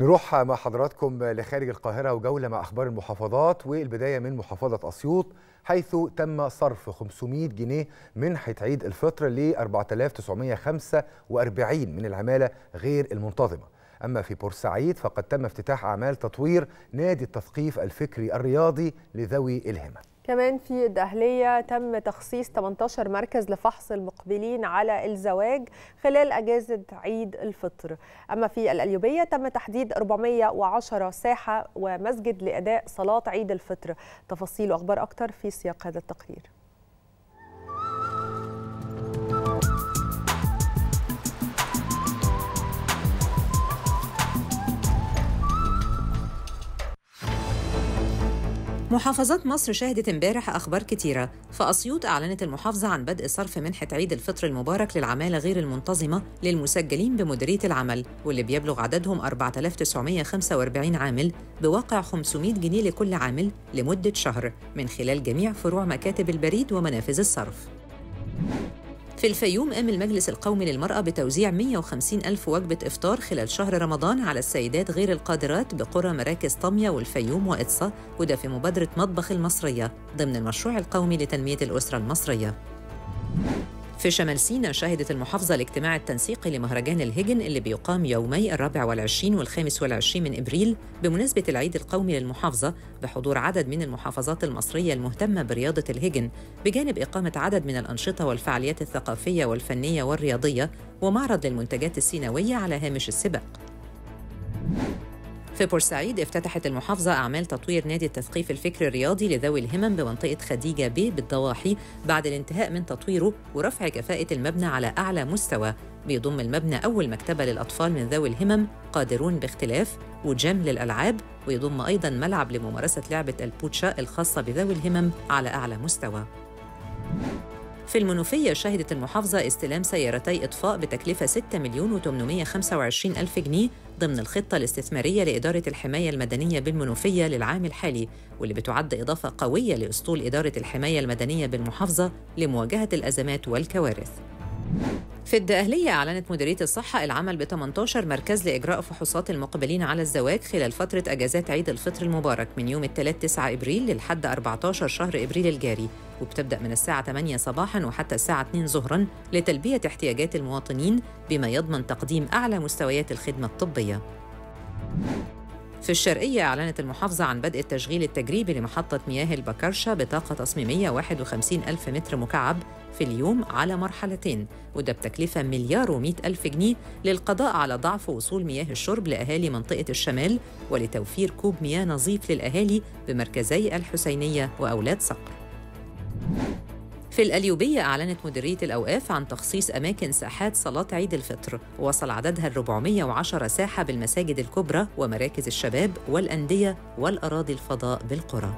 نروح مع حضراتكم لخارج القاهرة وجولة مع أخبار المحافظات والبداية من محافظة أسيوط حيث تم صرف 500 جنيه منحة عيد الفطر ل 4945 من العمالة غير المنتظمة. أما في بورسعيد فقد تم افتتاح أعمال تطوير نادي التثقيف الفكري الرياضي لذوي الهمم كمان في الدهلية تم تخصيص 18 مركز لفحص المقبلين على الزواج خلال أجازة عيد الفطر. أما في الأليوبية تم تحديد 410 ساحة ومسجد لأداء صلاة عيد الفطر. تفاصيل وأخبار أكتر في سياق هذا التقرير. محافظات مصر شهدت امبارح أخبار كتيرة فأسيوط أعلنت المحافظة عن بدء صرف منحة عيد الفطر المبارك للعمالة غير المنتظمة للمسجلين بمديرية العمل واللي بيبلغ عددهم 4945 عامل بواقع 500 جنيه لكل عامل لمدة شهر من خلال جميع فروع مكاتب البريد ومنافذ الصرف. في الفيوم قام المجلس القومي للمرأة بتوزيع 150 ألف وجبة إفطار خلال شهر رمضان على السيدات غير القادرات بقرى مراكز طمية والفيوم وإطسا وده في مبادرة مطبخ المصرية ضمن المشروع القومي لتنمية الأسرة المصرية. في شمال سيناء شهدت المحافظة الاجتماع التنسيقي لمهرجان الهجن اللي بيقام يومي الرابع والعشرين والخامس والعشرين من إبريل بمناسبة العيد القومي للمحافظة بحضور عدد من المحافظات المصرية المهتمة برياضة الهجن بجانب إقامة عدد من الأنشطة والفعاليات الثقافية والفنية والرياضية ومعرض للمنتجات السيناوية على هامش السباق. في بورسعيد افتتحت المحافظة أعمال تطوير نادي التثقيف الفكري الرياضي لذوي الهمم بمنطقة خديجة ب بالضواحي بعد الانتهاء من تطويره ورفع كفاءة المبنى على أعلى مستوى. بيضم المبنى أول مكتبة للأطفال من ذوي الهمم قادرون باختلاف وجيم للألعاب ويضم أيضاً ملعب لممارسة لعبة البوتشا الخاصة بذوي الهمم على أعلى مستوى. في المنوفية شهدت المحافظة استلام سيارتي إطفاء بتكلفة 6 مليون و825 ألف جنيه ضمن الخطة الاستثمارية لإدارة الحماية المدنية بالمنوفية للعام الحالي واللي بتعد إضافة قوية لأسطول إدارة الحماية المدنية بالمحافظة لمواجهة الأزمات والكوارث. في الدقهلية أعلنت مديرية الصحة العمل ب 18 مركز لإجراء فحوصات المقبلين على الزواج خلال فترة أجازات عيد الفطر المبارك من يوم الثلاث 9 إبريل للحد 14 شهر إبريل الجاري وبتبدأ من الساعة 8 صباحاً وحتى الساعة 2 ظهراً لتلبية احتياجات المواطنين بما يضمن تقديم أعلى مستويات الخدمة الطبية. في الشرقية أعلنت المحافظة عن بدء التشغيل التجريبي لمحطة مياه البكرشة بطاقة تصميمية 51 ألف متر مكعب في اليوم على مرحلتين وده بتكلفة مليار ومئة ألف جنيه للقضاء على ضعف وصول مياه الشرب لأهالي منطقة الشمال ولتوفير كوب مياه نظيف للأهالي بمركزي الحسينية وأولاد صقر في الأليوبية أعلنت مديرية الأوقاف عن تخصيص أماكن ساحات صلاة عيد الفطر. وصل عددها ل 410 ساحة بالمساجد الكبرى ومراكز الشباب والأندية والأراضي الفضاء بالقرى.